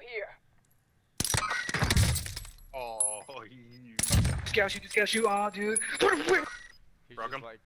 up here. Oh, you. Scout shoot, scout shoot, oh, aw, dude. He's Broke him. like,